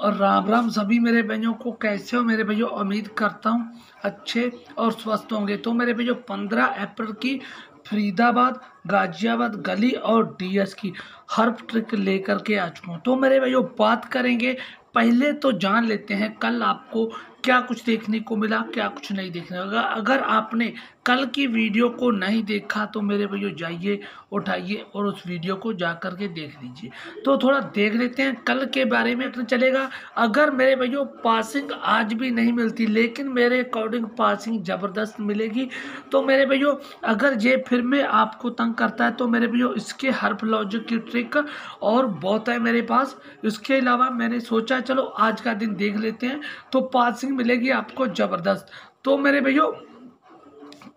और राम राम, सभी मेरे भाइयों को कैसे हो? मेरे भाइयों, उम्मीद करता हूँ अच्छे और स्वस्थ होंगे। तो मेरे भाइयों, पंद्रह अप्रैल की फरीदाबाद, गाजियाबाद गली और डीएस की हर ट्रिक लेकर के आ चुका हूँ। तो मेरे भाइयों, बात करेंगे, पहले तो जान लेते हैं, कल आपको क्या कुछ देखने को मिला, क्या कुछ नहीं देखने लगा अगर आपने कल की वीडियो को नहीं देखा तो मेरे भैया जाइए, उठाइए और उस वीडियो को जा कर के देख लीजिए। तो थोड़ा देख लेते हैं, कल के बारे में चलेगा। अगर मेरे भैया पासिंग आज भी नहीं मिलती, लेकिन मेरे अकॉर्डिंग पासिंग ज़बरदस्त मिलेगी तो मेरे भैया अगर ये फिर में आपको तंग करता है तो मेरे भैया इसके हर्फ लॉजिक की ट्रिक और बहुत है मेरे पास। इसके अलावा मैंने सोचा, चलो आज का दिन देख लेते हैं। तो पासिंग मिलेगी आपको ज़बरदस्त। तो मेरे भैया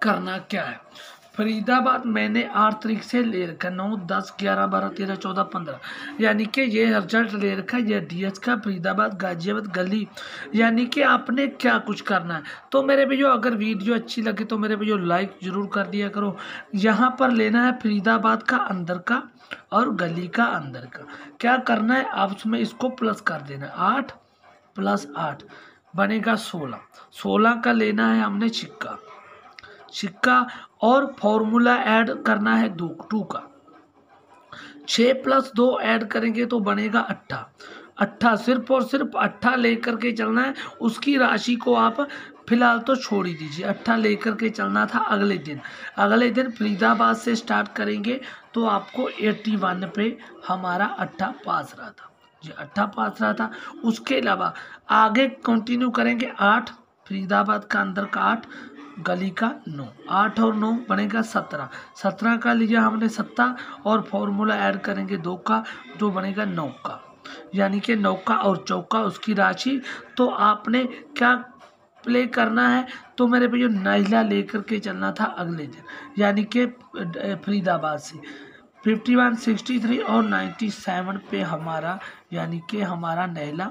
करना क्या है? फरीदाबाद मैंने आठ तारीख से ले रखा नौ, दस, ग्यारह, बारह, तेरह, चौदह, पंद्रह। यानी कि ये रिज़ल्ट ले रखा है, ये डीएस का, फरीदाबाद, गाजियाबाद, गली। यानी कि आपने क्या कुछ करना है? तो मेरे भैया, अगर वीडियो अच्छी लगे तो मेरे भैया लाइक ज़रूर कर दिया करो। यहाँ पर लेना है फरीदाबाद का अंदर का और गली का अंदर का। क्या करना है? आप उसमें इसको प्लस कर देना आठ प्लस आठ। बनेगा सोलह। सोलह का लेना है हमने छिक्का छिक्का और फॉर्मूला ऐड करना है दो, टू का। छ प्लस दो ऐड करेंगे तो बनेगा अट्ठा। अट्ठा सिर्फ़ और सिर्फ़ अट्ठा लेकर के चलना है, उसकी राशि को आप फ़िलहाल तो छोड़ ही दीजिए। अट्ठा लेकर के चलना था अगले दिन। अगले दिन फरीदाबाद से स्टार्ट करेंगे तो आपको एट्टी वन पे हमारा अट्ठा पास रहा था। जी अट्ठा पास रहा था, उसके अलावा आगे कंटिन्यू करेंगे आठ, फरीदाबाद का अंदर का आठ, गली का नौ। आठ और नौ बनेगा सत्रह। सत्रह का लिया हमने सत्ता और फॉर्मूला ऐड करेंगे दो का, जो बनेगा नौ का। यानी कि नौका और चौका उसकी राशि। तो आपने क्या प्ले करना है? तो मेरे भैया नैला लेकर के चलना था अगले दिन। यानी कि फरीदाबाद से। फिफ्टी वन सिक्सटी थ्री और नाइन्टी सेवन पे हमारा, यानी कि हमारा नहला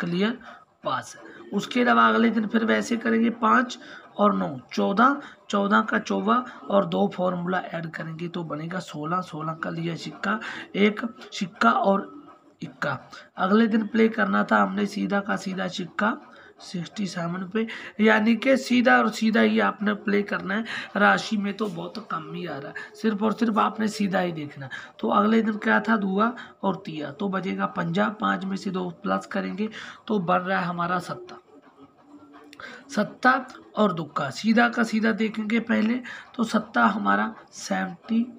क्लियर पास है। उसके अलावा अगले दिन फिर वैसे करेंगे पाँच और नौ। चौदह चौदह का चौवा और दो फॉर्मूला ऐड करेंगे तो बनेगा सोलह। सोलह का लिया सिक्का। एक, सिक्का और इक्का। अगले दिन प्ले करना था, हमने सीधा का सीधा सिक्का सिक्सटी सेवन पे। यानी कि सीधा और सीधा ही आपने प्ले करना है। राशि में तो बहुत कम ही आ रहा है। सिर्फ़ और सिर्फ़ आपने सीधा ही देखना। तो अगले दिन क्या था? दुआ और तिया। तो बजेगा पंजा। पाँच में से दो प्लस करेंगे तो बन रहा है हमारा सत्ता। सत्ता और दुक्का। सीधा का सीधा देखेंगे पहले तो सत्ता हमारा सेवेंटी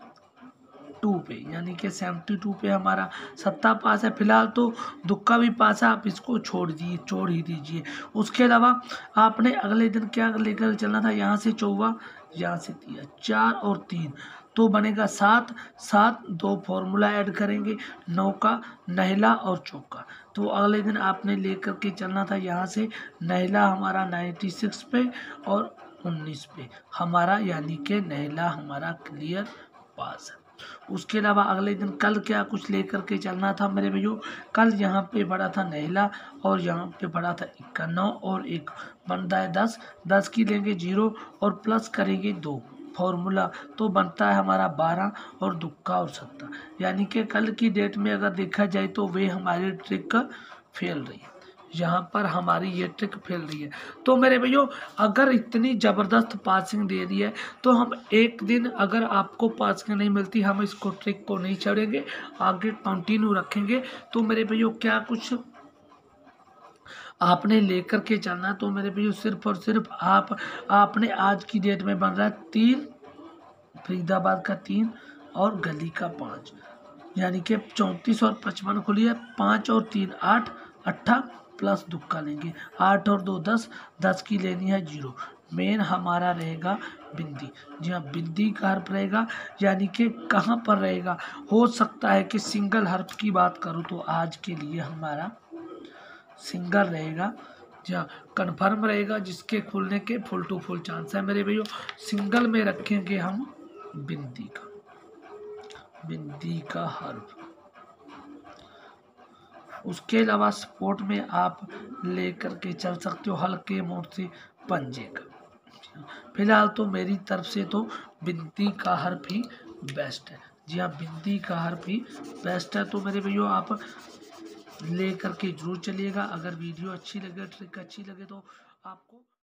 टू पे, यानी कि सेवेंटी टू पे हमारा सत्ता पास है। फ़िलहाल तो दुक्का भी पास है, आप इसको छोड़ दिए छोड़ ही दीजिए। उसके अलावा आपने अगले दिन क्या लेकर चलना था? यहाँ से चौवा, यहाँ से दिया चार और तीन। तो बनेगा सात सात, दो फॉर्मूला ऐड करेंगे, नौ का, नहला और चौका तो अगले दिन आपने लेकर के चलना था यहाँ से, नहला हमारा नाइन्टी सिक्स पे और उन्नीस पे। हमारा यानी कि नहला हमारा क्लियर पास है। उसके अलावा अगले दिन कल क्या कुछ लेकर के चलना था मेरे भैया? कल यहाँ पे बड़ा था नहला और यहाँ पे बड़ा था इक्का नौ और एक बनता है दस। दस की लेंगे ज़ीरो और प्लस करेंगे दो। फॉर्मूला तो बनता है हमारा बारह और दुक्का और सत्ता यानी कि कल की डेट में अगर देखा जाए तो वे हमारी ट्रिक फेल रही। यहाँ पर हमारी ये ट्रिक फेल रही है। तो मेरे भैया अगर इतनी ज़बरदस्त पासिंग दे रही है तो हम एक दिन अगर आपको पासिंग नहीं मिलती, हम इसको ट्रिक को नहीं चढ़ेंगे आगे कंटिन्यू रखेंगे। तो मेरे भैया क्या कुछ आपने लेकर के चलना तो मेरे भैया सिर्फ़ और सिर्फ़ आप, आपने आज की डेट में बन रहा है तीन, फरीदाबाद का तीन और गली का पाँच। यानी कि चौंतीस और पचपन खुली है, पाँच और तीन आठ, अट्ठा प्लस दुक्का लेंगे। आठ और दो, दस। दस की लेनी है ज़ीरो। मेन हमारा रहेगा बिंदी। जी हाँ बिंदी का हर्फ रहेगा, यानी कि कहाँ पर रहेगा? हो सकता है कि सिंगल हर्फ की बात करूँ तो आज के लिए हमारा सिंगल रहेगा। जी हाँ कन्फर्म रहेगा जिसके खुलने के फुल टू फुल चांस है मेरे भैया सिंगल में रखेंगे हम बिंदी का। बिंदी का हर्फ। उसके अलावा स्पोर्ट में आप लेकर के चल सकते हो, हल्के मोड से पंजे का फ़िलहाल तो मेरी तरफ़ से तो बिंदी का हर्फ ही बेस्ट है। जी हाँ बिंदी का हर्फ ही बेस्ट है। तो मेरे भैया आप ले करके ज़रूर चलिएगा। अगर वीडियो अच्छी लगे, ट्रिक अच्छी लगे तो आपको